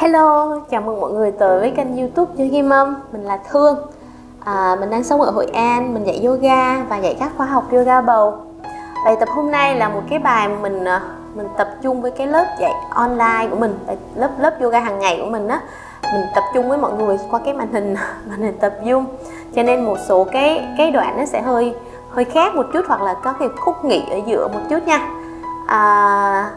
Hello, chào mừng mọi người tới với kênh youtube Chơi Game Âm Mình là Thương. À, Mình đang sống ở Hội An, mình dạy yoga và dạy các khóa học yoga bầu. Bài tập hôm nay là một cái bài mình à, mình tập trung với cái lớp dạy online của mình Lớp lớp yoga hàng ngày của mình á. Mình tập trung với mọi người qua cái màn hình màn hình tập Zoom. Cho nên một số cái cái đoạn nó sẽ hơi hơi khác một chút hoặc là có cái khúc nghỉ ở giữa một chút nha. À,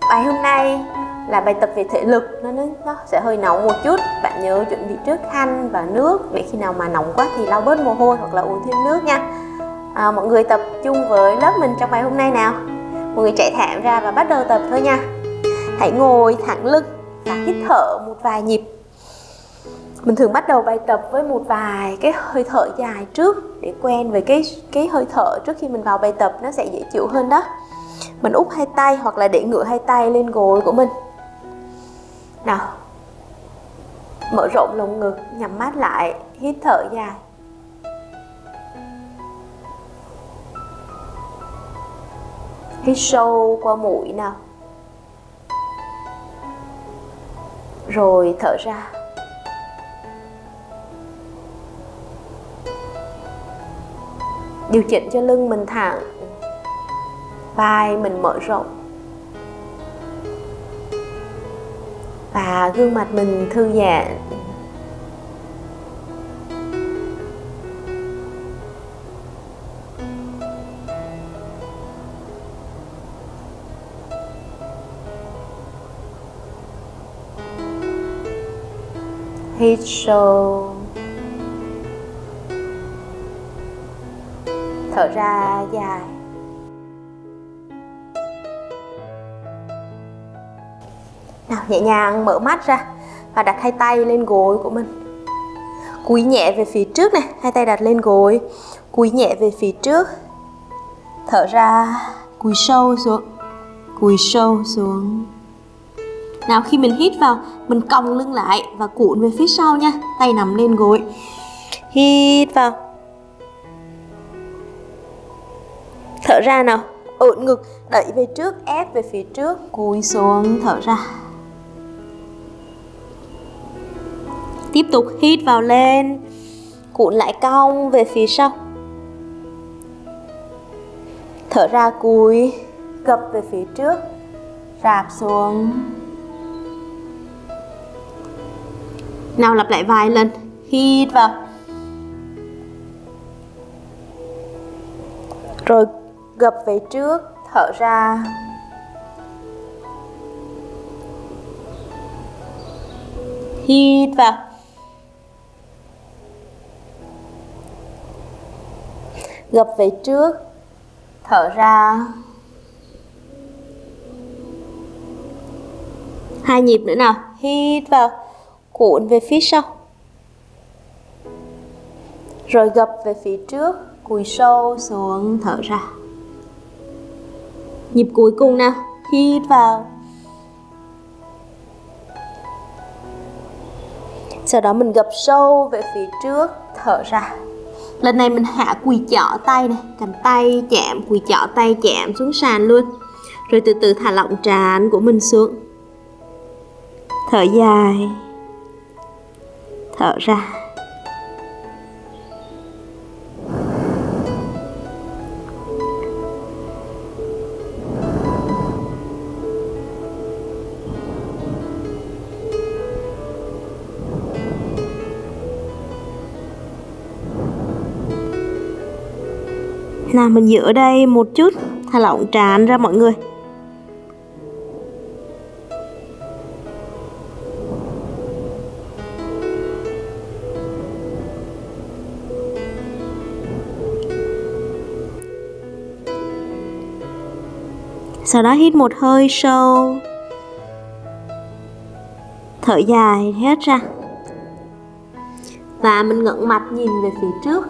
Bài hôm nay là bài tập về thể lực. Nó nó sẽ hơi nóng một chút. Bạn nhớ chuẩn bị trước khăn và nước. Để khi nào mà nóng quá thì lau bớt mồ hôi hoặc là uống thêm nước nha. À, mọi người tập trung với lớp mình trong bài hôm nay nào. Mọi người chạy thảm ra và bắt đầu tập thôi nha. Hãy ngồi thẳng lưng và hít thở một vài nhịp. Mình thường bắt đầu bài tập với một vài cái hơi thở dài trước để quen với cái cái hơi thở trước khi mình vào bài tập. Nó sẽ dễ chịu hơn đó mình úp hai tay hoặc là để ngửa hai tay lên gối của mình. Nào, mở rộng lồng ngực, nhắm mắt lại, hít thở dài. Hít sâu qua mũi nào. Rồi thở ra. Điều chỉnh cho lưng mình thẳng vai mình mở rộng. Và gương mặt mình thư giãn. Hít sâu. Thở ra dài. Nhẹ nhàng mở mắt ra và đặt hai tay lên gối của mình. Cúi nhẹ về phía trước này, hai tay đặt lên gối, cúi nhẹ về phía trước. Thở ra, cúi sâu xuống, cúi sâu xuống. Nào, khi mình hít vào, mình cong lưng lại và cuộn về phía sau nha, tay nằm lên gối. Hít vào. Thở ra nào, ổn ngực, đẩy về trước, ép về phía trước, cúi xuống, thở ra. Tiếp tục hít vào lên, cuộn lại cong về phía sau. Thở ra cúi gập về phía trước, rạp xuống. Nào lặp lại vài lần, hít vào. Rồi gập về trước, thở ra. Hít vào. Gập về trước. Thở ra. Hai nhịp nữa nào. Hít vào. Cuộn về phía sau. Rồi gập về phía trước. Cùi sâu xuống, thở ra. Nhịp cuối cùng nào. Hít vào. Sau đó mình gập sâu về phía trước, thở ra lần này mình hạ quỳ chỏ tay này, cầm tay chạm, quỳ chỏ tay chạm xuống sàn luôn. Rồi từ từ thả lỏng trán của mình xuống. Thở dài. Thở ra. Ờ, mình giữ ở đây một chút. Thả lỏng trán ra mọi người. Sau đó hít một hơi sâu. Thở dài hết ra. Và mình ngẩng mặt nhìn về phía trước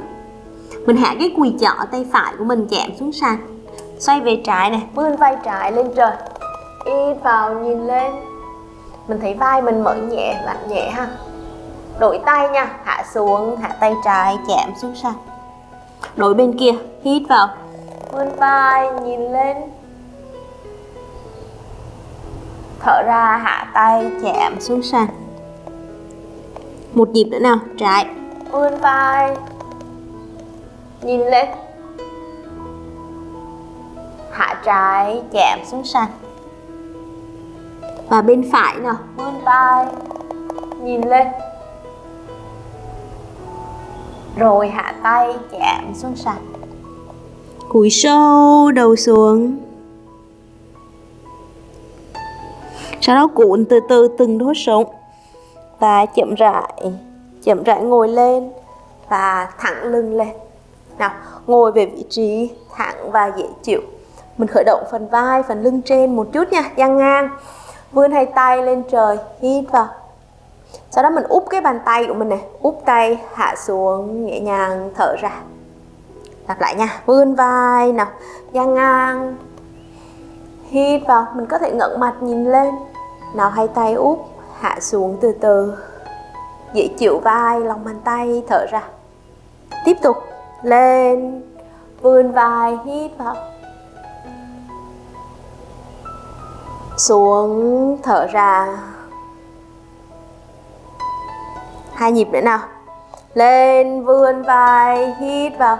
mình hạ cái quỳ chỏ tay phải của mình chạm xuống sàn. Xoay về trái này vươn vai trái lên trời. In vào, nhìn lên. Mình thấy vai mình mở nhẹ, lạnh nhẹ ha. Đổi tay nha, hạ xuống, hạ tay trái, chạm xuống sàn. Đổi bên kia, hít vào. Vươn vai, nhìn lên. Thở ra, hạ tay, chạm xuống sàn. Một nhịp nữa nào, trái. Vươn vai nhìn lên. Hạ trái, chạm xuống sàn. Và bên phải nào? Vươn vai. Nhìn lên. Rồi hạ tay, chạm xuống sàn. Cúi sâu đầu xuống. Sau đó cuộn từ từ từng đốt sống và chậm rãi chậm rãi ngồi lên và thẳng lưng lên nào, ngồi về vị trí thẳng và dễ chịu. Mình khởi động phần vai, phần lưng trên một chút nha dang ngang. Vươn hai tay lên trời, hít vào. Sau đó mình úp cái bàn tay của mình này, úp tay hạ xuống, nhẹ nhàng thở ra. Lặp lại nha, vươn vai nào dang ngang. Hít vào, mình có thể ngẩng mặt nhìn lên. Nào, hai tay úp, hạ xuống từ từ. Dễ chịu vai, lòng bàn tay thở ra. Tiếp tục lên, vươn vai hít vào xuống, thở ra. Hai nhịp nữa nào. Lên, vươn vai hít vào.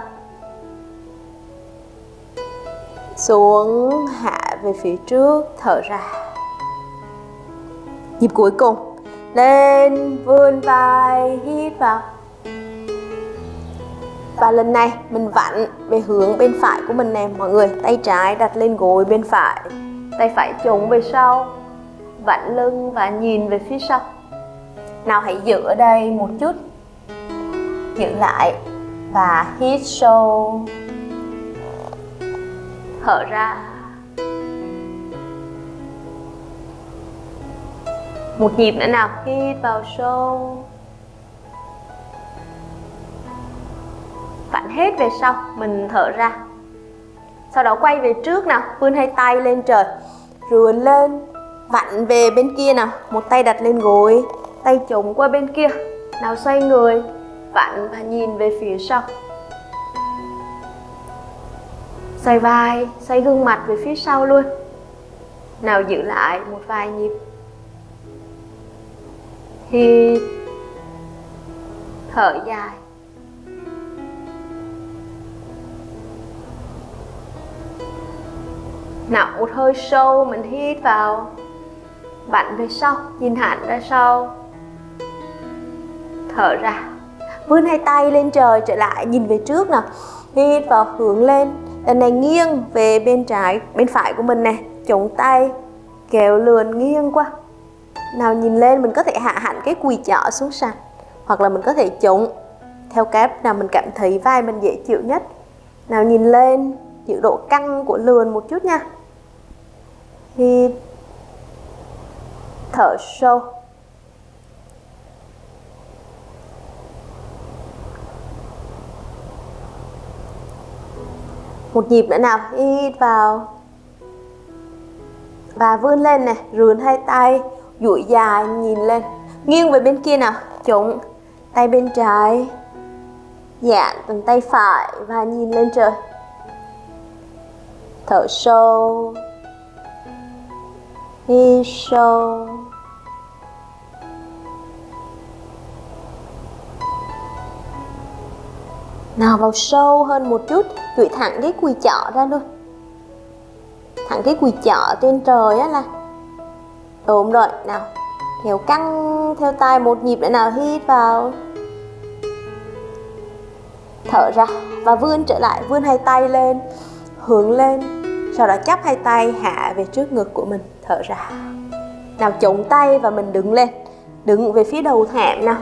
Xuống, hạ về phía trước, thở ra. Nhịp cuối cùng. Lên, vươn vai hít vào và lần này, mình vặn về hướng bên phải của mình nè, mọi người. Tay trái đặt lên gối bên phải. Tay phải chống về sau. Vặn lưng và nhìn về phía sau. Nào, hãy giữ ở đây một chút. Giữ lại và hít sâu. Thở ra. Một nhịp nữa nào. Hít vào sâu. Hết về sau, mình thở ra. Sau đó quay về trước nào, vươn hai tay lên trời rườn lên, vặn về bên kia nào, một tay đặt lên gối, tay chống qua bên kia. Nào xoay người, vặn và nhìn về phía sau. Xoay vai, xoay gương mặt về phía sau luôn. Nào giữ lại một vài nhịp. Hít, thở dài. Nào một hơi sâu, mình hít vào. Bạn về sau, nhìn hẳn ra sau. Thở ra. Vươn hai tay lên trời, trở lại, nhìn về trước nào. Hít vào, hướng lên. Lần này nghiêng về bên trái, bên phải của mình này chống tay, kéo lườn nghiêng qua. Nào nhìn lên, mình có thể hạ hẳn cái quỳ chỏ xuống sàn, hoặc là mình có thể chống. Theo cáp nào mình cảm thấy vai mình dễ chịu nhất. Nào nhìn lên giữ độ căng của lườn một chút nha hít thở sâu, một nhịp nữa nào. Hít vào và vươn lên này, rướn hai tay, duỗi dài, nhìn lên. Nghiêng về bên kia nào chúng tay bên trái, giãn từng tay phải và nhìn lên trời. Thở sâu hít sâu. Nào vào sâu hơn một chút duỗi thẳng cái quỳ chỏ ra luôn. Thẳng cái quỳ chỏ trên trời á là đúng rồi, nào. Kéo căng theo tay một nhịp nữa nào hít vào. Thở ra và vươn trở lại, vươn hai tay lên, hướng lên sau đó chắp hai tay hạ về trước ngực của mình, thở ra. Nào chống tay và mình đứng lên, đứng về phía đầu thảm nào.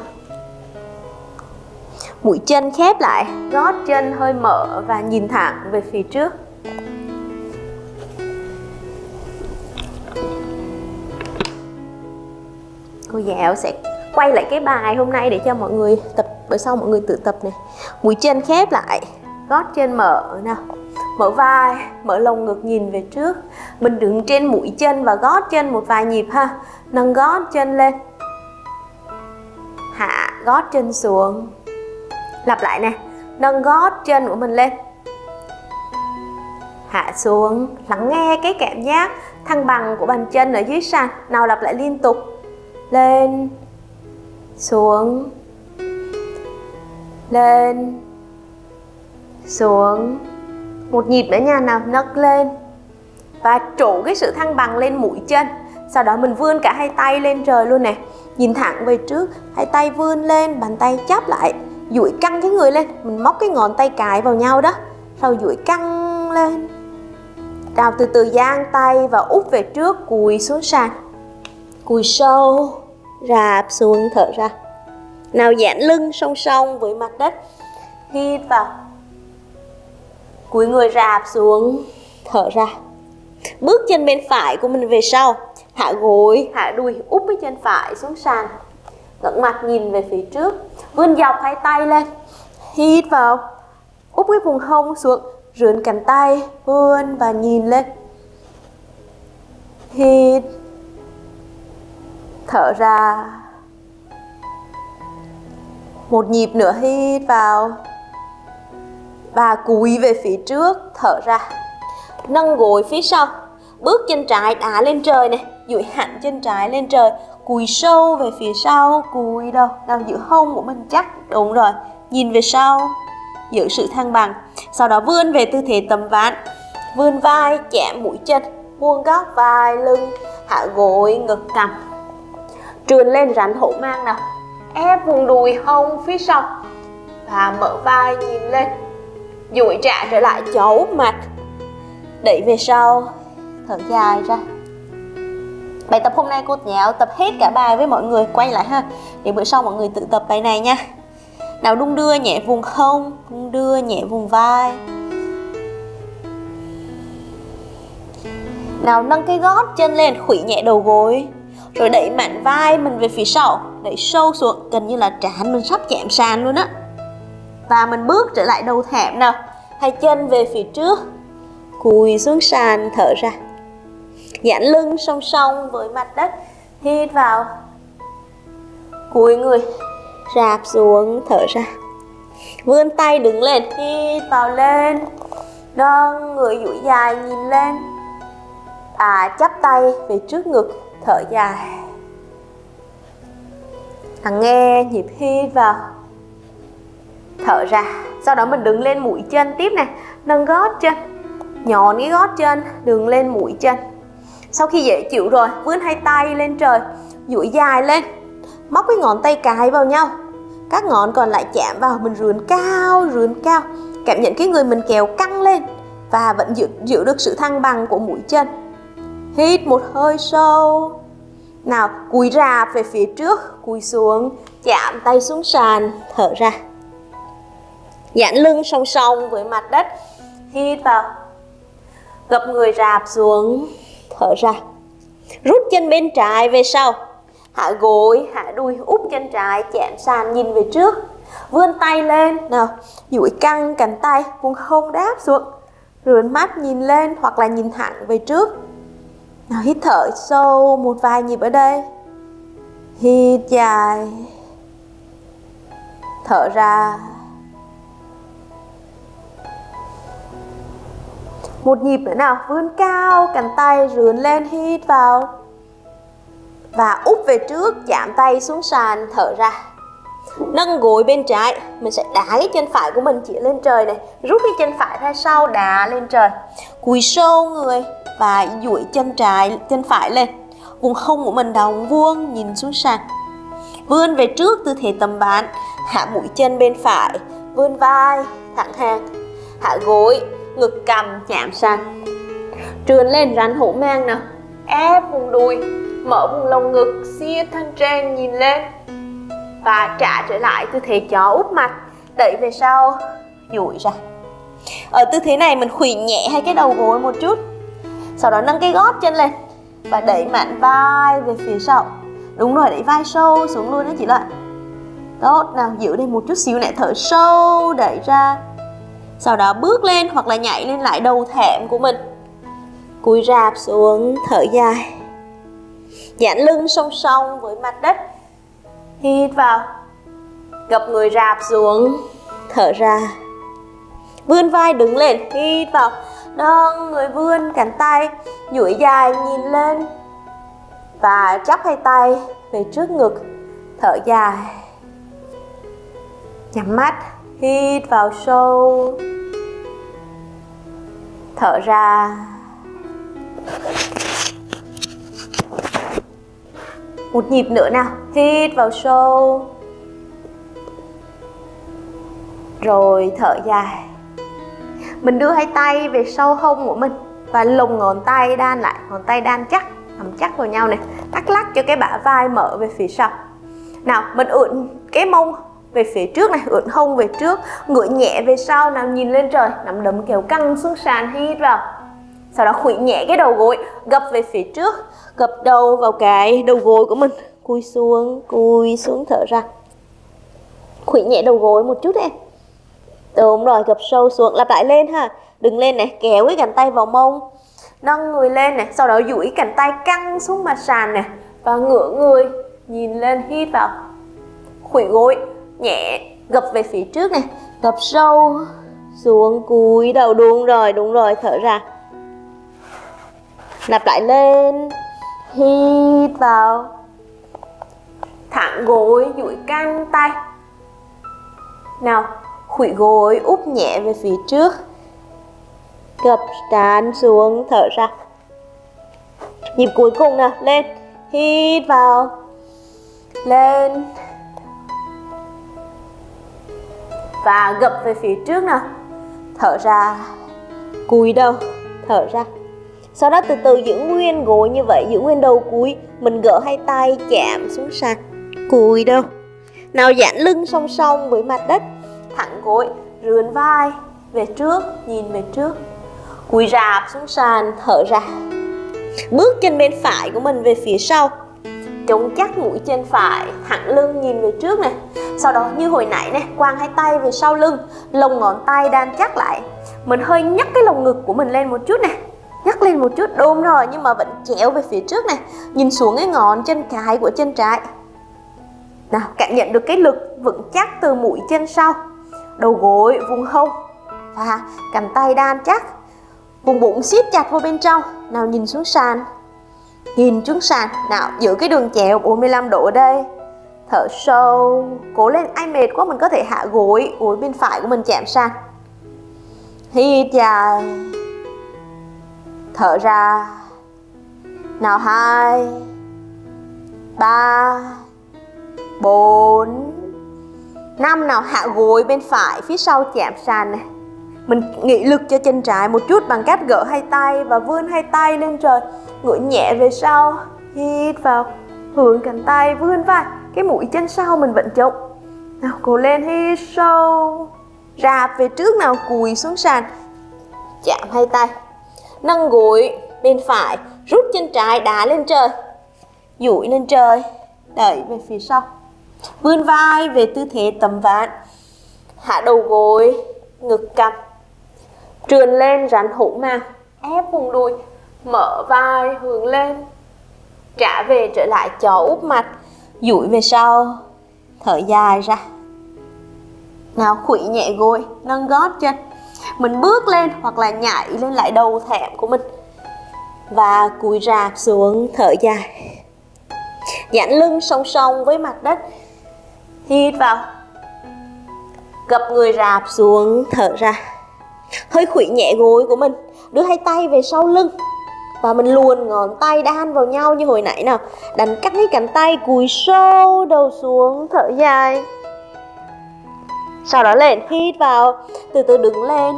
Mũi chân khép lại gót chân hơi mở và nhìn thẳng về phía trước. Cô giáo sẽ quay lại cái bài hôm nay để cho mọi người tập bởi sau mọi người tự tập này. Mũi chân khép lại gót chân mở nào mở vai, mở lồng ngực nhìn về trước. Mình đứng trên mũi chân và gót chân một vài nhịp ha. Nâng gót chân lên. Hạ gót chân xuống. Lặp lại nè. Nâng gót chân của mình lên. Hạ xuống. Lắng nghe cái cảm giác thăng bằng của bàn chân ở dưới sàn. Nào lặp lại liên tục. Lên. Xuống. Lên. Xuống một nhịp nữa nha nào nấc lên và trụ cái sự thăng bằng lên mũi chân. Sau đó mình vươn cả hai tay lên trời luôn nè. Nhìn thẳng về trước, hai tay vươn lên, bàn tay chắp lại, duỗi căng cái người lên. Mình móc cái ngón tay cái vào nhau đó, sau duỗi căng lên. Nào từ từ giang tay và úp về trước, cùi xuống sàn. Cùi sâu, rạp xuống, thở ra. Nào giãn lưng song song với mặt đất. Hít vào cúi người rạp xuống, thở ra. Bước chân bên phải của mình về sau. Hạ gối hạ đùi, úp cái chân phải xuống sàn. Ngẩng mặt nhìn về phía trước. Vươn dọc hai tay lên. Hít vào. Úp cái vùng hông xuống. Rướn cánh tay, vươn và nhìn lên. Hít. Thở ra. Một nhịp nữa, hít vào và cúi về phía trước, thở ra. Nâng gối phía sau, bước chân trái đá lên trời này, duỗi hẳn chân trái lên trời, cúi sâu về phía sau, cúi đâu nào giữ hông của mình chắc. Đúng rồi, nhìn về sau, giữ sự thăng bằng. Sau đó vươn về tư thế tầm ván, vươn vai, chạm mũi chân buông góc, vai, lưng, hạ gối, ngực, cằm. Trườn lên rắn hổ mang nào, ép vùng đùi hông phía sau và mở vai nhìn lên duỗi trả trở lại chỗ mặt đẩy về sau, thở dài ra. Bài tập hôm nay cô nhạo tập hết cả bài với mọi người. Quay lại ha. Để bữa sau mọi người tự tập bài này nha. Nào, đung đưa nhẹ vùng hông đung đưa nhẹ vùng vai. Nào, nâng cái gót chân lên khuỷu nhẹ đầu gối. Rồi đẩy mạnh vai mình về phía sau. Đẩy sâu xuống, gần như là trán mình sắp chạm sàn luôn á và mình bước trở lại đầu thảm nào. Hai chân về phía trước. Cùi xuống sàn, thở ra. Giãn lưng song song với mặt đất. Hít vào. Cúi người. Rạp xuống, thở ra. Vươn tay đứng lên. Hít vào lên. Nâng người duỗi dài, nhìn lên. À chắp tay về trước ngực, thở dài. Lắng nghe nhịp hít vào thở ra sau đó mình đứng lên mũi chân tiếp này nâng gót chân. Nhọn cái gót chân đường lên mũi chân. Sau khi dễ chịu rồi vươn hai tay lên trời duỗi dài lên. Móc cái ngón tay cái vào nhau. Các ngón còn lại chạm vào mình rướn cao rướn cao. Cảm nhận cái người mình kéo căng lên và vẫn giữ, giữ được sự thăng bằng của mũi chân. Hít một hơi sâu. Nào cúi rạp về phía trước cúi xuống chạm tay xuống sàn thở ra giãn lưng song song với mặt đất. Hít vào. Gập người rạp xuống. Thở ra. Rút chân bên trái về sau. Hạ gối hạ đuôi, úp chân trái chạm sàn nhìn về trước. Vươn tay lên. Nào duỗi căng cánh tay vùng hông đáp xuống. Rướn mắt nhìn lên hoặc là nhìn thẳng về trước. Nào hít thở sâu một vài nhịp ở đây. Hít dài. Thở ra. Một nhịp nữa nào, vươn cao, cánh tay rướn lên, hít vào. Và úp về trước, chạm tay xuống sàn, thở ra. Nâng gối bên trái, mình sẽ đá cái chân phải của mình chỉ lên trời này. Rút cái chân phải ra sau, đá lên trời. Cúi sâu người và duỗi chân trái, chân phải lên. Vùng hông của mình đóng vuông, nhìn xuống sàn. Vươn về trước, tư thế tầm bán hạ mũi chân bên phải, vươn vai, thẳng hàng. Hạ gối ngực cầm chạm sàn trườn lên rắn hổ mang nào, ép vùng đùi, mở vùng lồng ngực siết thân trên nhìn lên. Và trả trở lại tư thế chó úp mặt, đẩy về sau duỗi ra. Ở tư thế này mình khuỷu nhẹ hai cái đầu gối một chút, sau đó nâng cái gót chân lên và đẩy mạnh vai về phía sau. Đúng rồi, đẩy vai sâu xuống luôn đó chị lợi tốt, nào giữ đây một chút xíu này thở sâu đẩy ra sau đó bước lên hoặc là nhảy lên lại đầu thảm của mình. Cúi rạp xuống, thở dài. Giãn lưng song song với mặt đất. Hít vào. Gập người rạp xuống, thở ra. Vươn vai đứng lên, hít vào. Nâng người vươn cánh tay, duỗi dài nhìn lên. Và chắp hai tay về trước ngực, thở dài. Nhắm mắt hít vào sâu. Thở ra. Một nhịp nữa nào. Hít vào sâu. Rồi thở dài. Mình đưa hai tay về sau hông của mình và lồng ngón tay đan lại. Ngón tay đan chắc nằm chắc vào nhau này. Lắc lắc cho cái bả vai mở về phía sau. Nào, mình ưỡn cái mông về phía trước này ưỡn hông về trước, ngửa nhẹ về sau, nào nhìn lên trời, nắm đấm kéo căng xuống sàn, hít vào. Sau đó khuỵu nhẹ cái đầu gối, gập về phía trước, gập đầu vào cái đầu gối của mình. Cúi xuống cúi xuống, thở ra. Khuỵu nhẹ đầu gối một chút em. Đúng rồi, gập sâu xuống, lặp lại lên ha. Đừng lên này, kéo cái cánh tay vào mông. Nâng người lên này, sau đó duỗi cánh tay căng xuống mặt sàn này và ngửa người, nhìn lên, hít vào. Khuỷu gối nhẹ, gập về phía trước này. Gập sâu xuống, cúi đầu, đúng rồi đúng rồi, thở ra. Nạp lại lên, hít vào. Thẳng gối, duỗi căng tay. Nào khuỷu gối, úp nhẹ về phía trước. Gập trán xuống, thở ra. Nhịp cuối cùng nè lên, hít vào. Lên. Và gập về phía trước nào. Thở ra. Cúi đầu. Thở ra. Sau đó từ từ giữ nguyên gối như vậy, giữ nguyên đầu cúi. Mình gỡ hai tay, chạm xuống sàn. Cúi đầu. Nào giãn lưng song song với mặt đất. Thẳng gối rướn vai. Về trước, nhìn về trước. Cúi rạp xuống sàn, thở ra. Bước chân bên phải của mình về phía sau chống chắc mũi chân phải, thẳng lưng nhìn về trước này. Sau đó, như hồi nãy này quang hai tay về sau lưng, lồng ngón tay đan chắc lại. Mình hơi nhấc cái lồng ngực của mình lên một chút này. Nhấc lên một chút đôn rồi, nhưng mà vẫn chéo về phía trước này. Nhìn xuống cái ngón chân cái của chân trái. Nào, cảm nhận được cái lực vững chắc từ mũi chân sau. Đầu gối, vùng hông. Và cầm tay đan chắc. Vùng bụng siết chặt vào bên trong. Nào nhìn xuống sàn nhìn xuống sàn nào, giữ cái đường chéo 45 độ ở đây. Thở sâu, cố lên, ai mệt quá, mình có thể hạ gối. Gối bên phải của mình chạm sàn. Hít dài thở ra. Nào, hai, ba, bốn, năm. Nào, hạ gối bên phải, phía sau chạm sàn này mình nghị lực cho chân trái một chút bằng cách gỡ hai tay và vươn hai tay lên trời. Ngửa nhẹ về sau, hít vào, hướng cánh tay, vươn vai. Cái mũi chân sau mình vẫn chống nào, cố lên, hít sâu. Rạp về trước nào, cùi xuống sàn. Chạm hai tay. Nâng gối bên phải, rút chân trái đá lên trời. Duỗi lên trời, đẩy về phía sau. Vươn vai về tư thế tầm ván. Hạ đầu gối, ngực cằm trườn lên rắn hổ mang ép vùng đùi, mở vai hướng lên. Trả về trở lại chó úp mặt duỗi về sau, thở dài ra. Nào khuỵu nhẹ gối, nâng gót chân. Mình bước lên hoặc là nhảy lên lại đầu thảm của mình. Và cúi rạp xuống, thở dài. Giãn lưng song song với mặt đất. Hít vào. Gập người rạp xuống, thở ra hơi khuỵu nhẹ gối của mình, đưa hai tay về sau lưng. Và mình luồn ngón tay đan vào nhau như hồi nãy nào. Đánh cắt cái cánh tay, cúi sâu đầu xuống, thở dài. Sau đó lên, hít vào, từ từ đứng lên.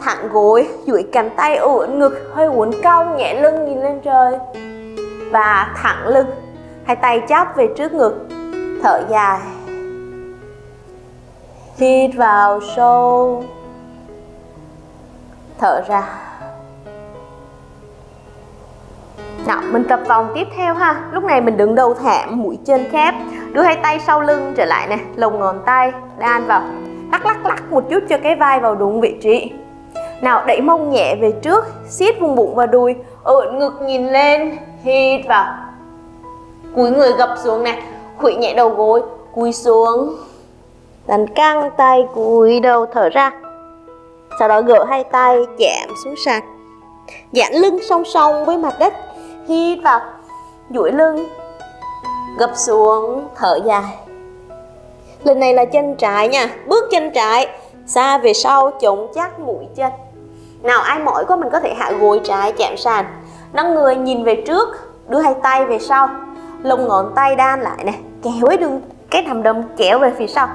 Thẳng gối, duỗi cánh tay uốn ngực, hơi uốn cong, nhẹ lưng nhìn lên trời. Và thẳng lưng, hai tay chắp về trước ngực, thở dài. Hít vào sâu thở ra. Nào, mình tập vòng tiếp theo ha. Lúc này mình đứng đầu thảm, mũi chân khép. Đưa hai tay sau lưng trở lại nè, lồng ngón tay, đan vào. Lắc lắc lắc một chút cho cái vai vào đúng vị trí. Nào, đẩy mông nhẹ về trước, siết vùng bụng và đùi. Ưỡn ngực nhìn lên, hít vào. Cúi người gập xuống nè, khuỵu nhẹ đầu gối, cúi xuống. Đánh căng tay, cúi đầu thở ra sau đó gỡ hai tay, chạm xuống sàn. Giãn lưng song song với mặt đất, hít vào, duỗi lưng, gập xuống, thở dài. Lần này là chân trái nha, bước chân trái, xa về sau, chống chắc mũi chân. Nào, ai mỏi quá, mình có thể hạ gối trái, chạm sàn. Nâng người nhìn về trước, đưa hai tay về sau. Lông ngón tay đan lại này, kéo cái đường, cái thầm đâm kéo về phía sau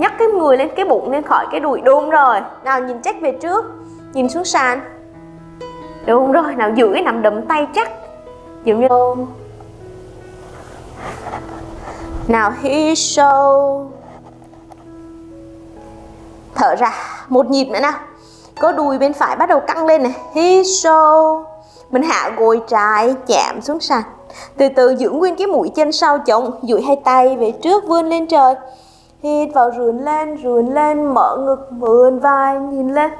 nhấc cái người lên cái bụng lên khỏi cái đùi, đúng rồi? Nào, nhìn chắc về trước. Nhìn xuống sàn. Đúng rồi, nào giữ cái nằm đấm tay chắc. Giống như nào hít sâu thở ra, một nhịp nữa nào. Có đùi bên phải bắt đầu căng lên này. Hít sâu mình hạ gối trái, chạm xuống sàn. Từ từ giữ nguyên cái mũi chân sau chống duỗi hai tay về trước, vươn lên trời hít vào rướn lên rướn lên, mở ngực, vươn vai, nhìn lên.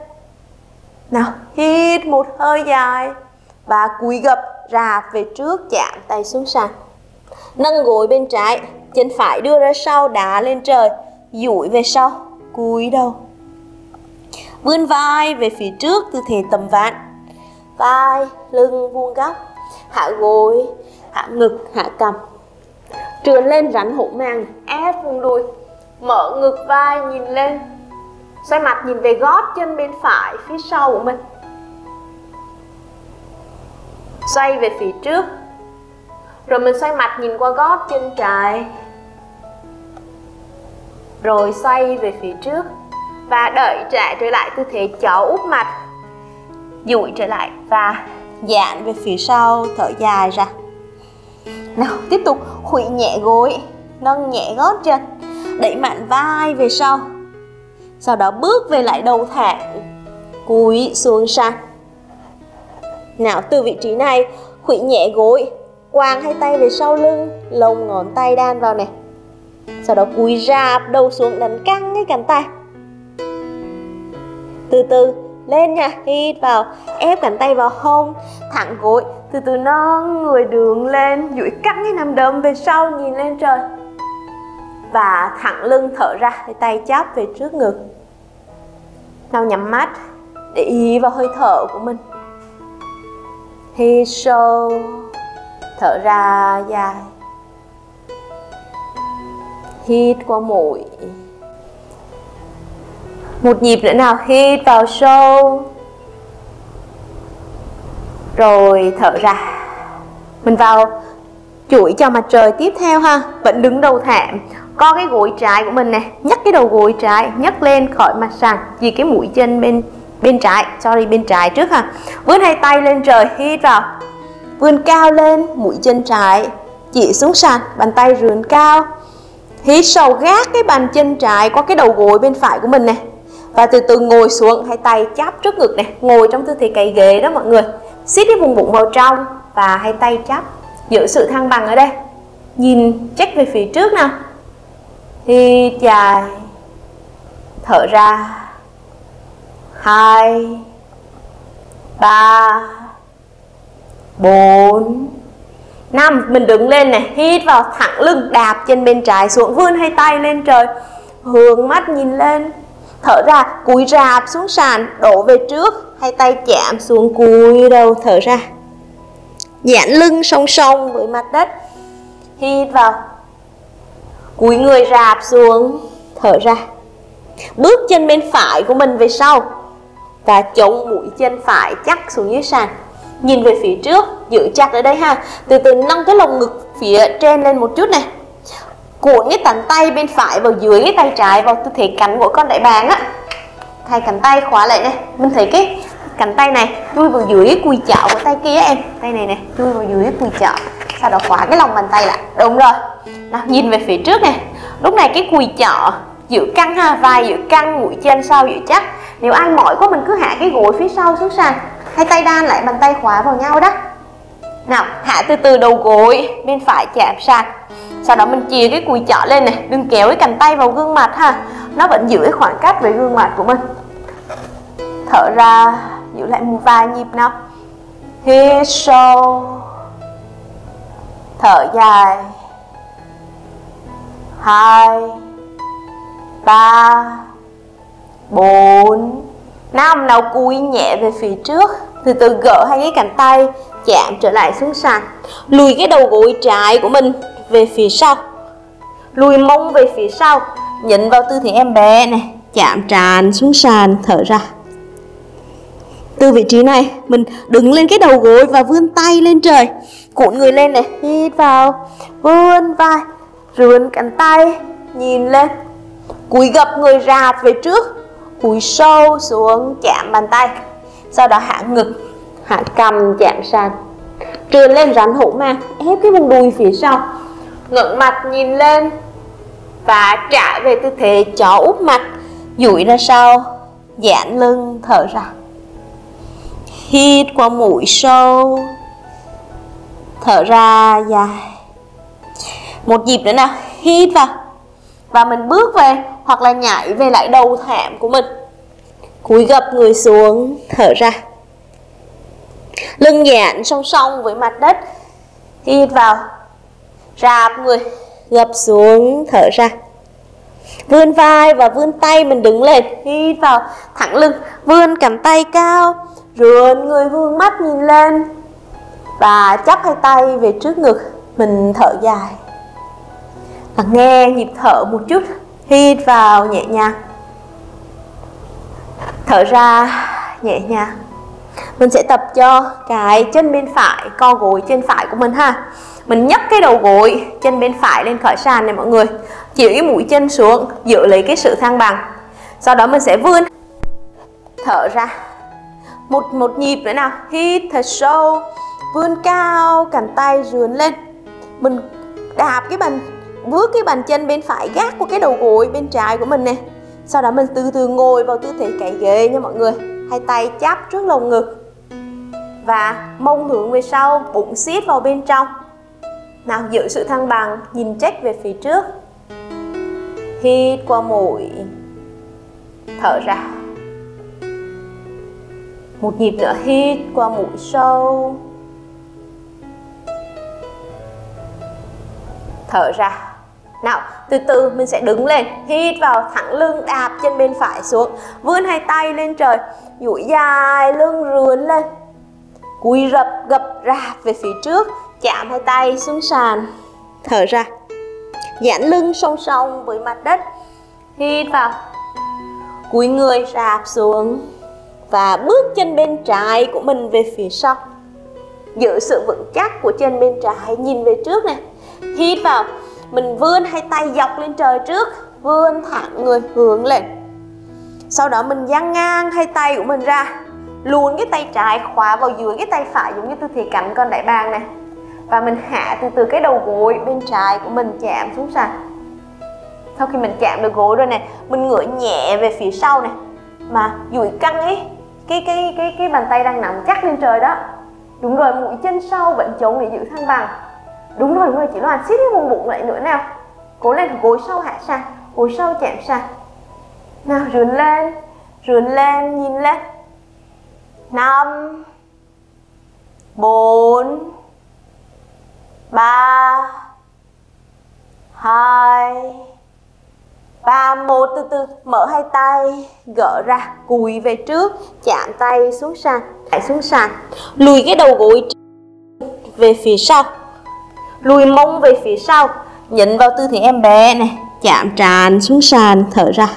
Nào, hít một hơi dài và cúi gập ra về trước, chạm tay xuống sàn. Nâng gối bên trái, chân phải đưa ra sau, đá lên trời, duỗi về sau, cúi đầu. Vươn vai về phía trước, tư thế tầm ván vai, lưng, vuông góc. Hạ gối, hạ ngực, hạ cầm trườn lên, rắn hổ mang ép vùng đùi mở ngực vai nhìn lên. Xoay mặt nhìn về gót chân bên phải phía sau của mình. Xoay về phía trước. Rồi mình xoay mặt nhìn qua gót chân trái. Rồi xoay về phía trước. Và đợi trả trở lại tư thế chó úp mặt. Duỗi trở lại và giãn về phía sau thở dài ra. Nào, tiếp tục khuỵu nhẹ gối, nâng nhẹ gót chân đẩy mạnh vai về sau. Sau đó bước về lại đầu thẳng cúi xuống sàn. Nào, từ vị trí này, khuỵu nhẹ gối, quàng hai tay về sau lưng, lồng ngón tay đan vào này. Sau đó cúi rạp đầu xuống đánh căng cái cánh tay. Từ từ, lên nha, hít vào, ép cánh tay vào hông, thẳng gối. Từ từ nâng người đường lên, duỗi căng cái nằm đấm về sau, nhìn lên trời và thẳng lưng thở ra tay chắp về trước ngực. Nào nhắm mắt, để ý vào hơi thở của mình. Hít sâu, thở ra dài. Hít qua mũi. Một nhịp nữa nào, hít vào sâu. Rồi thở ra. Mình vào chuỗi cho mặt trời tiếp theo ha. Vẫn đứng đầu thảm co cái gối trái của mình này, nhấc cái đầu gối trái, nhấc lên khỏi mặt sàn, vì cái mũi chân bên bên trái, sorry, bên trái trước ha. Vươn hai tay lên trời, hít vào. Vươn cao lên, mũi chân trái, chỉ xuống sàn, bàn tay rướn cao. Hít sâu gác cái bàn chân trái qua cái đầu gối bên phải của mình này. Và từ từ ngồi xuống, hai tay chắp trước ngực này, ngồi trong tư thế cày ghế đó mọi người. Siết cái vùng bụng vào trong và hai tay chắp giữ sự thăng bằng ở đây. Nhìn check về phía trước nào hít dài thở ra, hai, ba, bốn, năm, mình đứng lên này, hít vào thẳng lưng, đạp chân bên trái xuống, vươn hai tay lên trời, hướng mắt nhìn lên. Thở ra, cúi rạp xuống sàn, đổ về trước, hai tay chạm xuống cúi đầu, thở ra. Giãn lưng song song với mặt đất. Hít vào cúi người rạp xuống, thở ra. Bước chân bên phải của mình về sau và chống mũi chân phải chắc xuống dưới sàn. Nhìn về phía trước, giữ chặt ở đây ha. Từ từ nâng cái lồng ngực phía trên lên một chút này. Cuộn cái cánh tay bên phải vào dưới cái tay trái, vào tư thế cắn của con đại bàng á. Thay cánh tay khóa lại này mình thấy cái cánh tay này chui vào dưới cái cùi chảo của tay kia em. Tay này này, chui vào dưới cái cùi chảo sau đó khóa cái lòng bàn tay lại. Đúng rồi. Nào, nhìn về phía trước này lúc này cái cùi chỏ giữ căng ha, vai giữ căng, mũi chân sau giữ chắc. Nếu ai mỏi quá, mình cứ hạ cái gối phía sau xuống sàn. Hai tay đan lại, bàn tay khóa vào nhau đó. Nào, hạ từ từ đầu gối, bên phải chạm sàn. Sau đó mình chìa cái cùi chỏ lên này đừng kéo cái cánh tay vào gương mặt ha. Nó vẫn giữ cái khoảng cách với gương mặt của mình. Thở ra, giữ lại một vài nhịp nào. Hít sâu thở dài. Hai, ba, bốn. Năm nào cúi nhẹ về phía trước, từ từ gỡ hai cái cánh tay, chạm trở lại xuống sàn. Lùi cái đầu gối trái của mình về phía sau. Lùi mông về phía sau, nhấn vào tư thế em bé này, chạm tràn xuống sàn, thở ra từ vị trí này, mình đứng lên cái đầu gối và vươn tay lên trời. Cuộn người lên này, hít vào, vươn vai, rướn cánh tay, nhìn lên. Cúi gập người rạp về trước, cúi sâu xuống chạm bàn tay, sau đó hạ ngực, hạ cầm chạm sàn. Trườn lên rắn hổ mang, ép cái vùng đùi phía sau. Ngẩng mặt nhìn lên và trả về tư thế chó úp mặt duỗi ra sau, giãn lưng, thở ra hít qua mũi sâu, thở ra dài. Một nhịp nữa nào, hít vào. Và mình bước về, hoặc là nhảy về lại đầu thảm của mình. Cúi gập người xuống, thở ra. Lưng giãn song song với mặt đất, hít vào. Rạp người, gập xuống, thở ra. Vươn vai và vươn tay mình đứng lên, hít vào. Thẳng lưng, vươn cầm tay cao Rượn người vương mắt nhìn lên và chắp hai tay về trước ngực mình thở dài. Và nghe nhịp thở một chút, hít vào nhẹ nhàng. Thở ra nhẹ nhàng. Mình sẽ tập cho cái chân bên phải, co gối chân phải của mình ha. Mình nhấc cái đầu gối chân bên phải lên khỏi sàn này mọi người. Chịu cái mũi chân xuống, giữ lấy cái sự thăng bằng. Sau đó mình sẽ vươn thở ra một một nhịp nữa nào. Hít thật sâu, vươn cao, cẳng tay rướn lên. Mình đạp cái bàn bước cái bàn chân bên phải gác qua cái đầu gối bên trái của mình nè. Sau đó mình từ từ ngồi vào tư thế cày ghế nha mọi người. Hai tay chắp trước lồng ngực. Và mông hướng về sau, bụng siết vào bên trong. Nào, giữ sự thăng bằng, nhìn check về phía trước. Hít qua mũi, thở ra một nhịp nữa hít qua mũi sâu thở ra nào, từ từ mình sẽ đứng lên, hít vào thẳng lưng, đạp chân bên phải xuống, vươn hai tay lên trời, duỗi dài lưng rướn lên. Cúi rập gập rạp về phía trước, chạm hai tay xuống sàn, thở ra. Giãn lưng song song với mặt đất. Hít vào. Cúi người rạp xuống và bước chân bên trái của mình về phía sau. Giữ sự vững chắc của chân bên trái, nhìn về trước này. Hít vào, mình vươn hai tay dọc lên trời trước, vươn thẳng người hướng lên sau đó mình dang ngang hai tay của mình ra, luồn cái tay trái khóa vào dưới cái tay phải giống như tư thế cánh con đại bàng này và mình hạ từ từ cái đầu gối bên trái của mình chạm xuống sàn sau khi mình chạm được gối rồi này mình ngửa nhẹ về phía sau này mà duỗi căng ấy cái cái cái cái bàn tay đang nằm chắc lên trời đó. Đúng rồi, mũi chân sau vẫn chống để giữ thăng bằng. Đúng rồi đúng rồi chị Loan siết cái vùng bụng lại nữa nào. Cố lên, gối sau hạ sang gối sau chạm sang nào rướn lên rướn lên, nhìn lên. Năm, bốn, ba, hai ba một từ từ mở hai tay, gỡ ra, cùi về trước, chạm tay xuống sàn lại xuống sàn. Lùi cái đầu gối về phía sau. Lùi mông về phía sau, nhấn vào tư thế em bé này, chạm tràn xuống sàn, thở ra.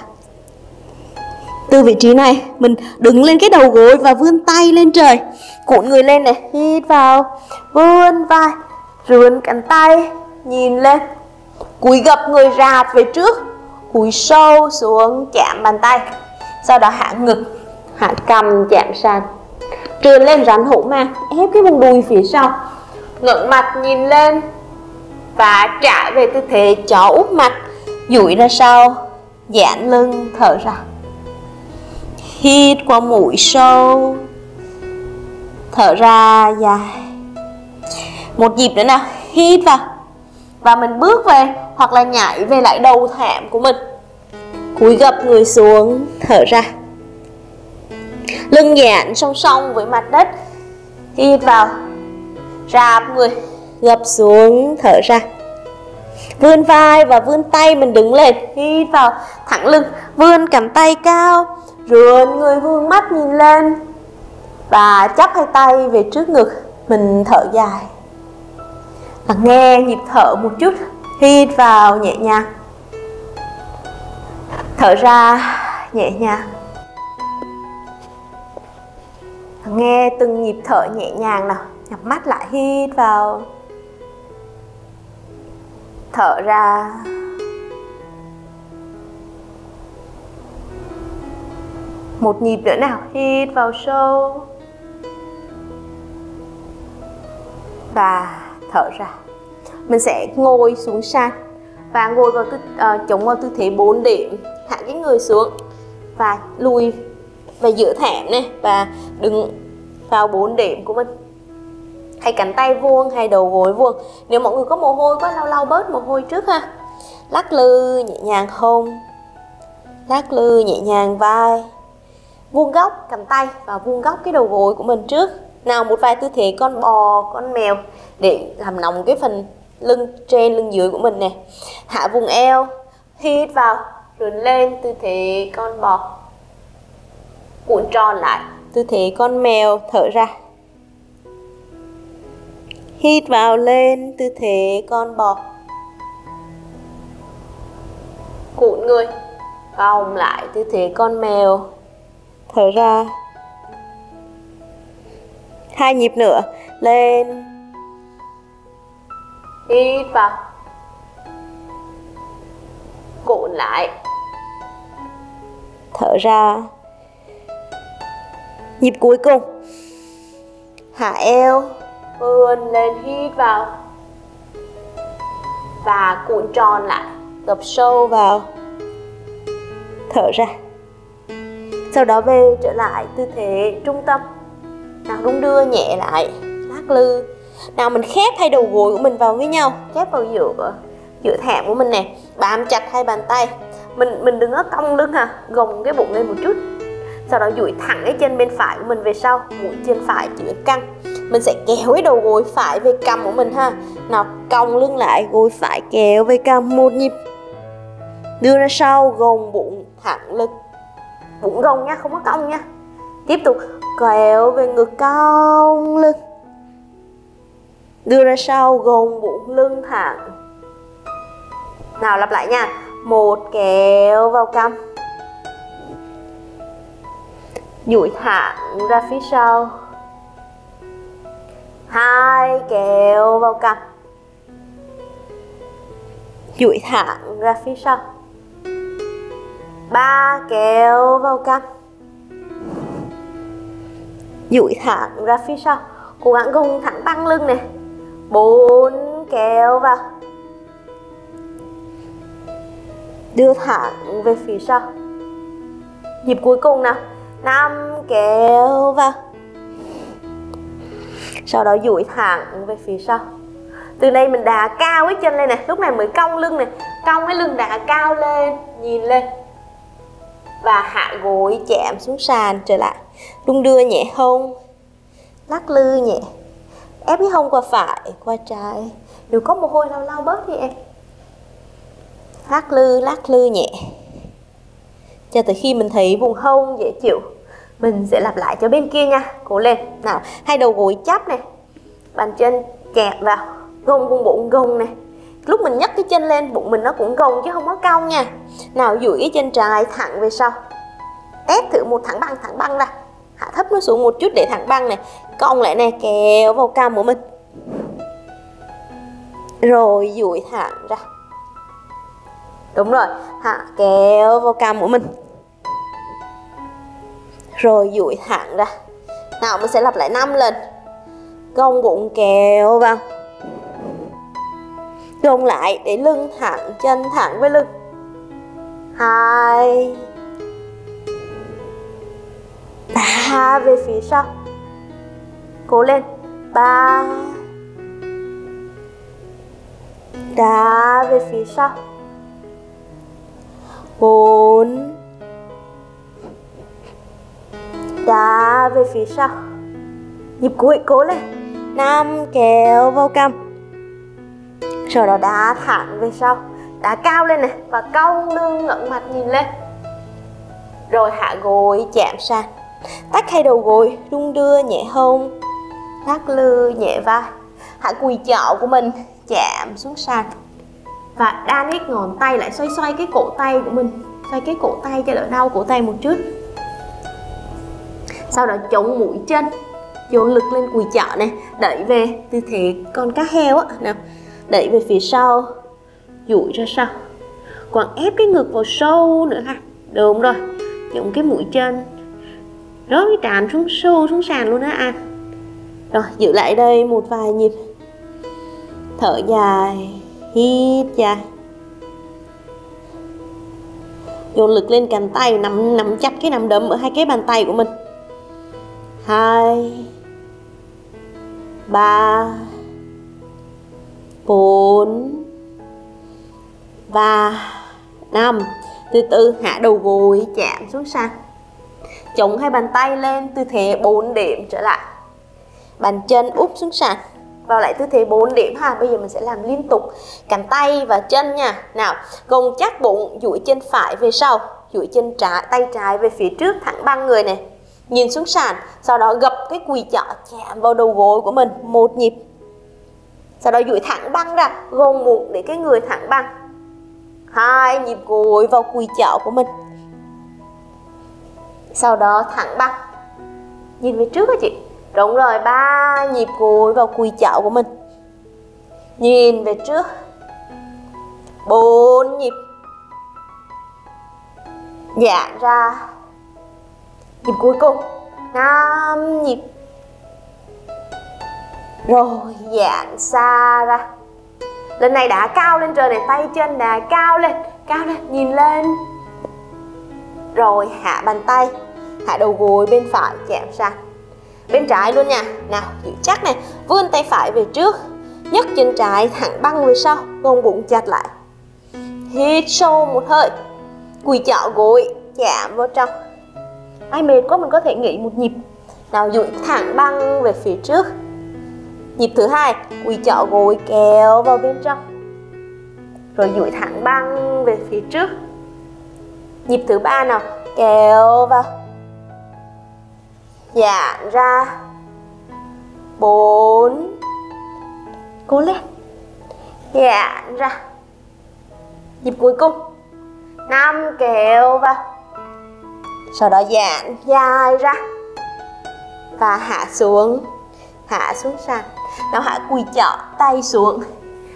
Từ vị trí này, mình đứng lên cái đầu gối và vươn tay lên trời. Cuộn người lên này, hít vào, vươn vai rườn cánh tay, nhìn lên. Cúi gập người rạp về trước cúi sâu xuống chạm bàn tay, sau đó hạ ngực, hạ cầm chạm sàn, trườn lên rắn hổ mang ép cái vùng đùi phía sau, ngẩng mặt nhìn lên và trả về tư thế chó úp mặt, duỗi ra sau, giãn lưng, thở ra. Hít qua mũi sâu, thở ra dài. Một nhịp nữa nào, hít vào và mình bước về, hoặc là nhảy về lại đầu thảm của mình. Cúi gập người xuống, thở ra. Lưng giãn song song với mặt đất, hít vào. Rạp người, gập xuống, thở ra. Vươn vai và vươn tay mình đứng lên, hít vào. Thẳng lưng, vươn cầm tay cao rườn người vươn mắt nhìn lên. Và chắp hai tay về trước ngực, mình thở dài và nghe nhịp thở một chút, hít vào nhẹ nhàng. Thở ra nhẹ nhàng. Nghe từng nhịp thở nhẹ nhàng nào, nhắm mắt lại, hít vào. Thở ra. Một nhịp nữa nào, hít vào sâu. Và thở ra. Mình sẽ ngồi xuống sàn và ngồi vào tư uh, chống vào tư thế 4 điểm. Hạ cái người xuống và lùi về giữa thảm này và đứng vào 4 điểm của mình. Hay cánh tay vuông hay đầu gối vuông. Nếu mọi người có mồ hôi quá lau lau bớt mồ hôi trước ha. Lắc lư nhẹ nhàng hông. Lắc lư nhẹ nhàng vai. Vuông góc cầm tay và vuông góc cái đầu gối của mình trước nào, một vài tư thế con bò, con mèo để làm nóng cái phần lưng trên, lưng dưới của mình nè hạ vùng eo, hít vào rồi lên, tư thế con bò. Cuộn tròn lại, tư thế con mèo thở ra. Hít vào lên, tư thế con bò. Cuộn người cong lại, tư thế con mèo thở ra hai nhịp nữa. Lên. Hít vào. Cuộn lại. Thở ra. Nhịp cuối cùng. Hạ eo. Vươn lên hít vào. Và cuộn tròn lại. Gập sâu vào. Thở ra. Sau đó về trở lại tư thế trung tâm nào đung đưa nhẹ lại, lắc lư. Nào, mình khép hai đầu gối của mình vào với nhau, khép vào giữa giữa thảm của mình nè. Bám chặt hai bàn tay. Mình mình đừng có cong lưng ha, gồng cái bụng lên một chút. Sau đó duỗi thẳng cái chân bên phải của mình về sau, mũi chân phải chữ căng. Mình sẽ kéo cái đầu gối phải về cầm của mình ha. Nào, cong lưng lại, gối phải kéo về cầm một nhịp. Đưa ra sau, gồng bụng thẳng lưng. Bụng gồng nha, không có cong nha tiếp tục kéo về ngực cong lưng. Đưa ra sau gồng bụng lưng thẳng. Nào lặp lại nha. Một, kéo vào cằm. Duỗi thẳng ra phía sau. Hai, kéo vào cằm. Duỗi thẳng ra phía sau. Ba, kéo vào cằm duỗi thẳng ra phía sau. Cố gắng gồng thẳng băng lưng này. Bốn kéo vào. Đưa thẳng về phía sau. Nhịp cuối cùng nào. Năm kéo vào. Sau đó duỗi thẳng về phía sau. Từ đây mình đà cao cái chân lên này. Lúc này mới cong lưng này. Cong cái lưng đà cao lên, nhìn lên. Và hạ gối chạm xuống sàn trở lại đung đưa nhẹ hông. Lắc lư nhẹ. Ép cái hông qua phải, qua trái. Nếu có mồ hôi lau lau bớt đi em. Lắc lư lắc lư nhẹ. Cho tới khi mình thấy vùng hông dễ chịu, mình sẽ lặp lại cho bên kia nha. Cố lên. Nào, hai đầu gối chắp này. Bàn chân kẹp vào. Gồng vùng bụng, gồng này. Lúc mình nhấc cái chân lên, bụng mình nó cũng gồng chứ không có cong nha. Nào duỗi cái chân trái thẳng về sau. Ép thử một thẳng băng thẳng băng ra thấp nó xuống một chút để thẳng băng này. Cong lại này kéo vào cam của mình. Rồi, duỗi thẳng ra. Đúng rồi, hạ, kéo vào cằm của mình. Rồi, duỗi thẳng ra. Nào, mình sẽ lặp lại 5 lần. Cong bụng kéo vào. Cong lại để lưng thẳng, chân thẳng với lưng. Hai ba về phía sau. Cố lên. Ba đá về phía sau. Bốn. Đá về phía sau. Nhịp cuối, cố lên. Năm kéo vào cằm. Sau đó đá thẳng về sau. Đá cao lên này và cong lưng ngẩng mặt nhìn lên. Rồi hạ gối chạm sàn tách hai đầu gối đung đưa nhẹ hông lắc lư, nhẹ vai. Hạ quỳ chợ của mình, chạm xuống sàn. Và đan hết ngón tay lại, xoay xoay cái cổ tay của mình. Xoay cái cổ tay cho đỡ đau cổ tay một chút. Sau đó chống mũi chân dồn lực lên quỳ chợ này. Đẩy về, tư thế con cá heo á. Nào, đẩy về phía sau duỗi ra sau. Còn ép cái ngực vào sâu nữa ha. Đúng rồi dùng cái mũi chân rớt cái trán xuống sâu xuống sàn luôn đó anh. Rồi, giữ lại đây một vài nhịp. Thở dài, hít dài. Dồn lực lên cánh tay, nắm nắm chặt cái nắm đấm ở hai cái bàn tay của mình. Hai, ba, bốn, và năm. Từ từ, hạ đầu gối, chạm xuống sàn chống hai bàn tay lên tư thế 4 điểm trở lại. Bàn chân úp xuống sàn, vào lại tư thế 4 điểm ha. Bây giờ mình sẽ làm liên tục cánh tay và chân nha. Nào, gồng chắc bụng, duỗi chân phải về sau, duỗi chân trái, tay trái về phía trước thẳng băng người này. Nhìn xuống sàn, sau đó gập cái quỳ chọ chạm vào đầu gối của mình một nhịp. Sau đó duỗi thẳng băng ra, gồng bụng để cái người thẳng băng. Hai nhịp gối vào quỳ chọ của mình sau đó thẳng băng. Nhìn về trước á chị. Đúng rồi, ba nhịp gối vào quỳ chảo của mình. Nhìn về trước. Bốn nhịp. Giãn ra. Nhịp cuối cùng. Năm nhịp. Rồi, giãn xa ra. Lần này đã cao lên trời này, tay chân đã cao lên cao lên, nhìn lên. Rồi hạ bàn tay hạ đầu gối bên phải chạm sàn, bên trái luôn nha. Nào giữ chắc này vươn tay phải về trước nhấc chân trái thẳng băng về sau gồng bụng chặt lại. Hít sâu một hơi. Quỳ chọ gối chạm vào trong. Ai mệt quá mình có thể nghỉ một nhịp. Nào duỗi thẳng băng về phía trước. Nhịp thứ hai quỳ chọ gối kéo vào bên trong. Rồi duỗi thẳng băng về phía trước. Nhịp thứ ba nào kéo vào giãn ra bốn. Cố lên. Giãn ra. Nhịp cuối cùng. Năm kéo vào. Sau đó giãn dài ra. Và hạ xuống. Hạ xuống sàn. Nào hạ quỳ chọ tay xuống.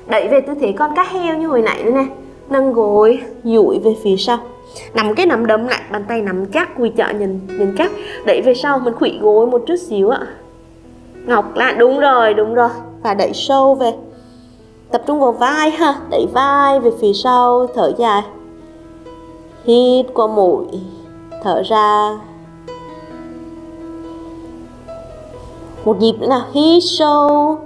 Đẩy về tư thế con cá heo như hồi nãy nữa nè. Nâng gối duỗi về phía sau nằm cái nắm đấm lại, bàn tay nắm chắc, quỳ chợ nhìn nhìn chắc. Đẩy về sau, mình khuỵu gối một chút xíu ạ. Ngọc lại, đúng rồi đúng rồi. Và đẩy sâu về. Tập trung vào vai ha, đẩy vai về phía sau, thở dài. Hít qua mũi, thở ra. Một nhịp nữa nào, hít sâu.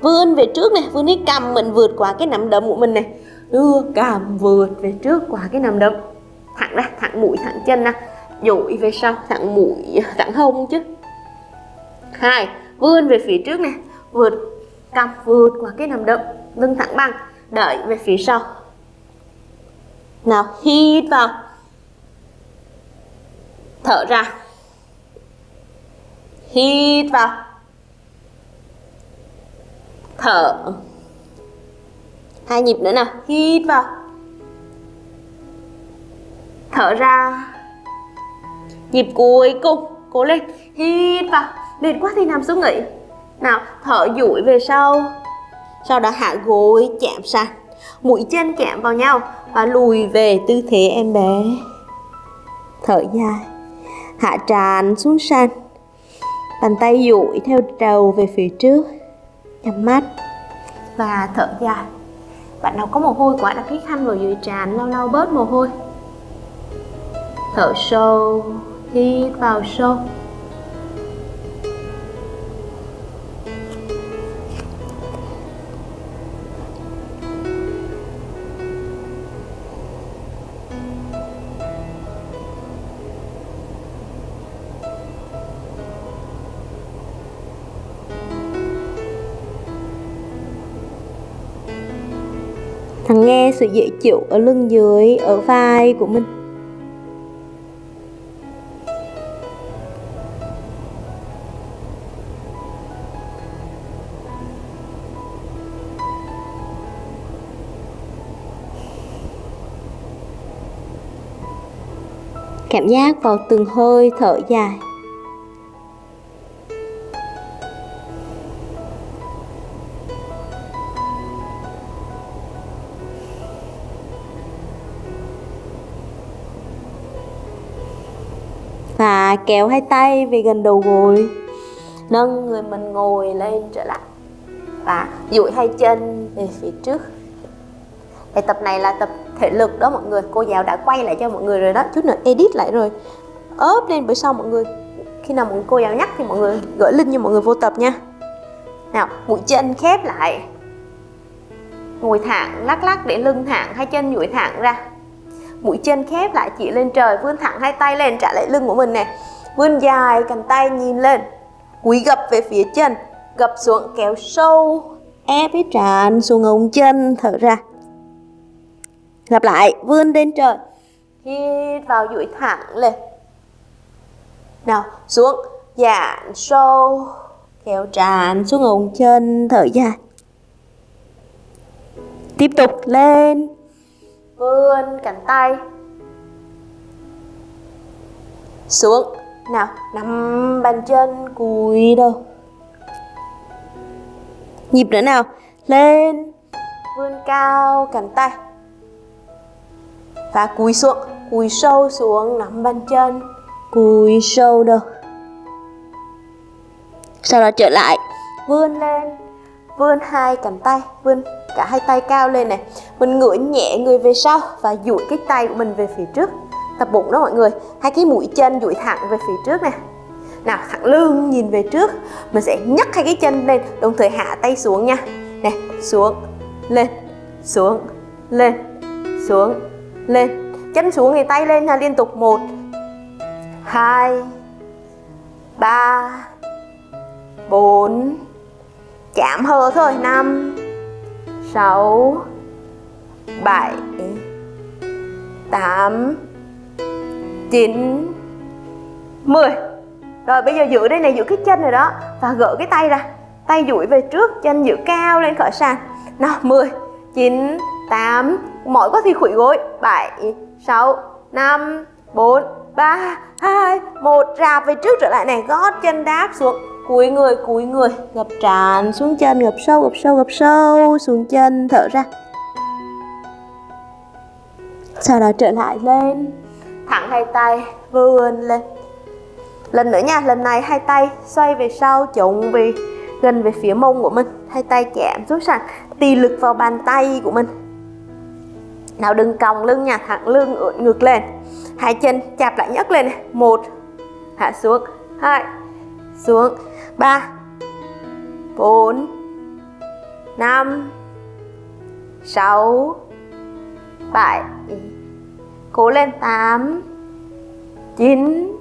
Vươn về trước này, vươn cái cầm mình vượt qua cái nắm đấm của mình này. Đưa cầm vượt về trước qua cái nắm đấm thẳng ra thẳng mũi thẳng chân nè, duỗi về sau thẳng mũi thẳng hông chứ. Hai vươn về phía trước này. Vượt cằm vượt qua cái nằm đậm lưng thẳng bằng. Đợi về phía sau. Nào hít vào. Thở ra. Hít vào. Thở. Hai nhịp nữa nào. Hít vào thở ra. Nhịp cuối cùng. Cố lên. Hít vào mệt quá thì nằm xuống nghỉ. Nào, thở duỗi về sau. Sau đó hạ gối, chạm sàn. Mũi chân chạm vào nhau và lùi về tư thế em bé. Thở dài. Hạ tràn xuống sàn. Bàn tay duỗi theo đầu về phía trước. Nhắm mắt. Và thở dài. Bạn nào có mồ hôi quá đặt cái khăn vào dưới trán, lau lau bớt mồ hôi thở sâu hít vào sâu. Thằng nghe sự dễ chịu ở lưng dưới, ở vai của mình. Cảm giác vào từng hơi thở dài. Và kéo hai tay về gần đầu gối, nâng người mình ngồi lên trở lại và duỗi hai chân về phía trước. Bài tập này là tập thể lực đó mọi người. Cô giáo đã quay lại cho mọi người rồi đó. Chút nữa edit lại rồi. Ốp lên bữa sau mọi người. Khi nào mọi người cô giáo nhắc thì mọi người gửi link cho mọi người vô tập nha. Nào, mũi chân khép lại. Ngồi thẳng, lắc lắc để lưng thẳng, hai chân duỗi thẳng ra. Mũi chân khép lại, chỉ lên trời, vươn thẳng hai tay lên, trả lại lưng của mình nè. Vươn dài cánh tay nhìn lên. Cúi gập về phía chân, gập xuống, kéo sâu, ép cái tràn xuống ống chân, thở ra lặp lại, vươn lên trời. Hít vào duỗi thẳng lên. Nào, xuống. Giãn sâu kéo tràn xuống ống chân thở dài. Tiếp tục lên. Vươn cánh tay. Xuống. Nào nằm bàn chân, cúi đầu. Nhịp nữa nào. Lên. Vươn cao cánh tay và cúi xuống. Cúi sâu xuống, nắm bàn chân cúi sâu được. sau đó trở lại. Vươn lên. Vươn hai cánh tay. Vươn cả hai tay cao lên này. Mình ngửa nhẹ người về sau và duỗi cái tay của mình về phía trước. Tập bụng đó mọi người. Hai cái mũi chân duỗi thẳng về phía trước nè. Nào, thẳng lưng nhìn về trước. Mình sẽ nhấc hai cái chân lên, đồng thời hạ tay xuống nha. Nè, xuống, lên xuống lên, xuống lên chân xuống thì tay lên nha liên tục. Một, hai, ba, bốn, chạm hờ thôi. Năm, sáu, bảy, tám, chín, mười. Rồi, bây giờ giữ đây này, giữ cái chân rồi đó và gỡ cái tay ra. Tay duỗi về trước, chân giữ cao lên khỏi sàn. Nào, mười, chín, tám mỏi quá thì khủy gối. Bảy, sáu, năm, bốn, ba, hai, một. Rạp về trước trở lại này. Gót chân đáp xuống. Cúi người cúi người. Gập tràn xuống chân, gập sâu gập sâu gập sâu xuống chân. Thở ra. Sau đó trở lại lên. Thẳng hai tay, vươn lên. Lần nữa nha, lần này hai tay xoay về sau, chống về, gần về phía mông của mình. Hai tay chạm xuống sàn, tì lực vào bàn tay của mình nào đừng còng lưng nha, thẳng lưng ngược lên. Hai chân chạp lại nhấc lên một, hạ xuống. Hai, xuống. Ba, bốn, năm, sáu, bảy, cố lên. Tám, chín,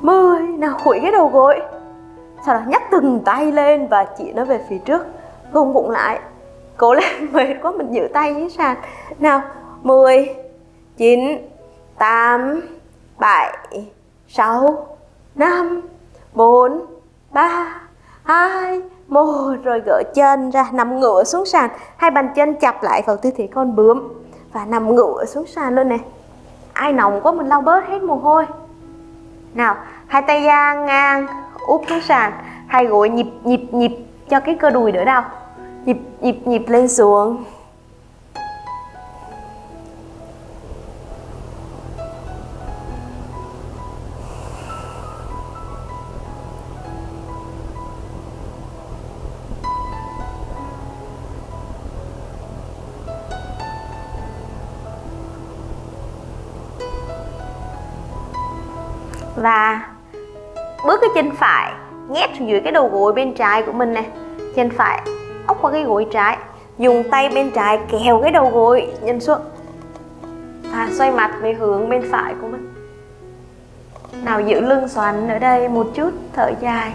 mười. Nào khuỷu cái đầu gối. Sau đó nhắc từng tay lên và chỉ nó về phía trước gồng bụng lại cố lên, mệt quá, mình giữ tay dưới sàn. Nào, mười, chín, tám, bảy, sáu, năm, bốn, ba, hai, một, rồi gỡ chân ra, nằm ngửa xuống sàn. Hai bàn chân chập lại vào tư thế con bướm và nằm ngửa xuống sàn luôn này. Ai nồng quá, mình lau bớt hết mồ hôi. Nào, hai tay ra ngang, úp xuống sàn. Hai gối nhịp nhịp nhịp cho cái cơ đùi đỡ đau nhịp nhịp nhịp lên xuống. Và bước cái chân phải, nhét xuống dưới cái đầu gối bên trái của mình này. Chân phải ốc qua cái gối trái. Dùng tay bên trái kéo cái đầu gối nhân xuống. Và xoay mặt về hướng bên phải của mình. Nào giữ lưng xoắn ở đây một chút, thở dài.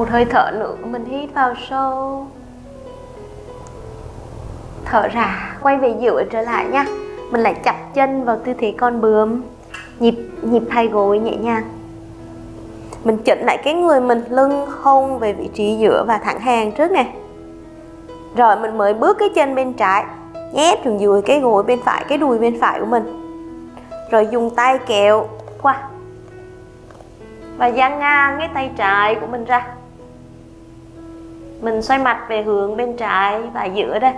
Một hơi thở nữa, mình hít vào sâu. Thở ra, quay về giữa trở lại nha. Mình lại chập chân vào tư thế con bướm. Nhịp nhịp hai gối nhẹ nhàng. Mình chỉnh lại cái người mình lưng hông về vị trí giữa và thẳng hàng trước nè. Rồi mình mới bước cái chân bên trái, nhét xuống dưới cái gối bên phải, cái đùi bên phải của mình. Rồi dùng tay kéo qua. Và dang ngang cái tay trái của mình ra mình xoay mặt về hướng bên trái và giữa đây.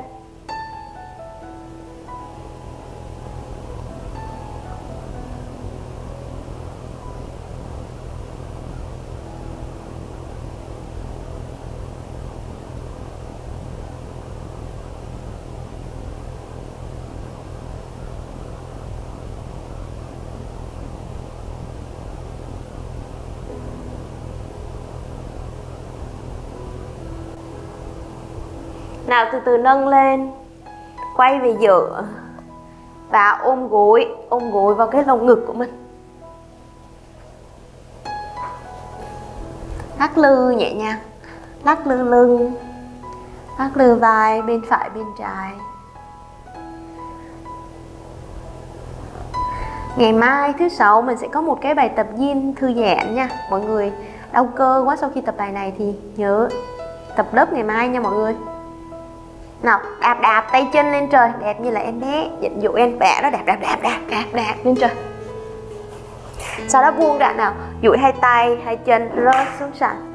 Nào, từ từ nâng lên. Quay về giữa. Và ôm gối ôm gối vào cái lồng ngực của mình. Lắc lư nhẹ nhàng. Lắc lư lưng. Lắc lư vai, bên phải, bên trái. Ngày mai, thứ sáu, mình sẽ có một cái bài tập yin thư giãn nha. Mọi người, đau cơ quá sau khi tập bài này thì nhớ tập lớp ngày mai nha mọi người nào đạp đạp tay chân lên trời. Đẹp như là em bé. Dịnh dụ em bé đó. Đạp đạp đạp đạp đạp đạp lên trời. Sau đó buông ra nào. Duỗi hai tay hai chân rớt xuống sàn.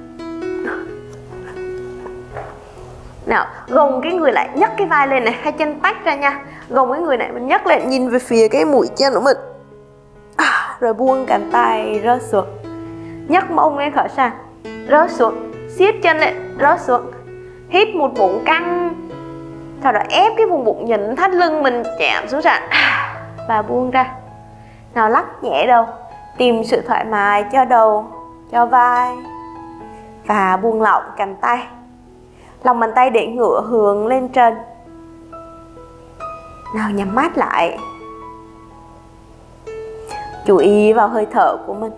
Nào gồng cái người lại nhấc cái vai lên này. Hai chân tách ra nha. Gồng cái người này mình nhấc lên nhìn về phía cái mũi chân của mình. À, rồi buông cánh tay rớt xuống. Nhấc mông lên khỏi sàn. Rớt xuống. Siết chân lên rớt xuống. Hít một bụng căng sau đó ép cái vùng bụng nhịn thắt lưng mình chạm xuống sàn. Và buông ra. Nào lắc nhẹ đầu, tìm sự thoải mái cho đầu, cho vai. Và buông lỏng cánh tay. Lòng bàn tay để ngửa hướng lên trên. Nào nhắm mắt lại. Chú ý vào hơi thở của mình.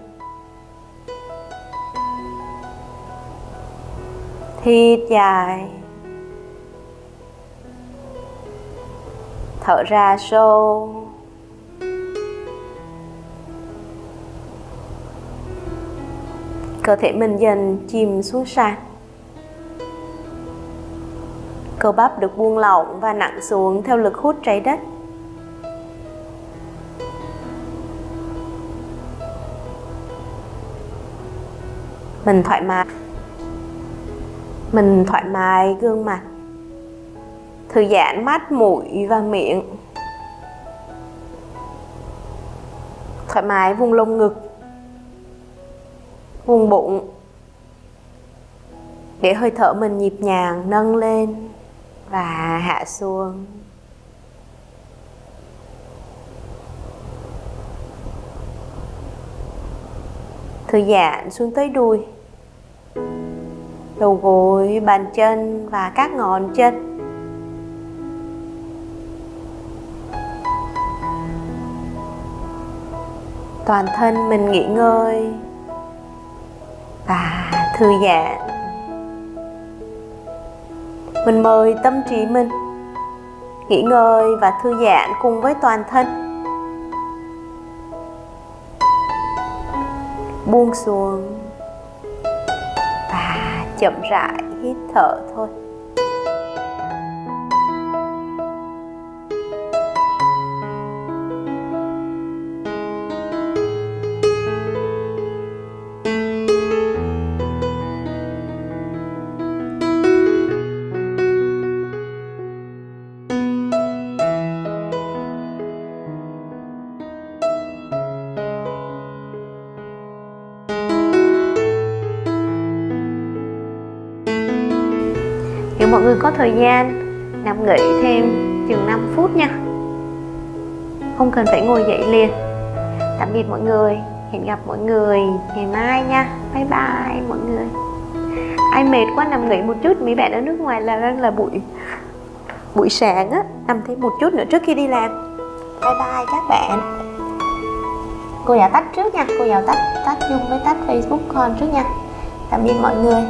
Hít dài. Thở ra sâu. Cơ thể mình dần chìm xuống sàn. Cơ bắp được buông lỏng và nặng xuống theo lực hút trái đất. Mình thoải mái. Mình thoải mái gương mặt thư giãn mắt, mũi và miệng. Thoải mái, vùng lông ngực, vùng bụng. Để hơi thở mình nhịp nhàng, nâng lên và hạ xuống. Thư giãn xuống tới đuôi đầu gối, bàn chân và các ngón chân. Toàn thân mình nghỉ ngơi và thư giãn. Mình mời tâm trí mình nghỉ ngơi và thư giãn cùng với toàn thân. Buông xuống và chậm rãi hít thở thôi. Có thời gian, nằm nghỉ thêm chừng 5 phút nha. Không cần phải ngồi dậy liền. Tạm biệt mọi người, hẹn gặp mọi người ngày mai nha. Bye bye mọi người. Ai mệt quá nằm nghỉ một chút, mấy bạn ở nước ngoài là đang là buổi buổi sáng á, nằm thêm một chút nữa trước khi đi làm. Bye bye các bạn. Cô giáo tắt trước nha, cô giáo tắt tắt dung với tắt facebook con trước nha. Tạm biệt mọi người.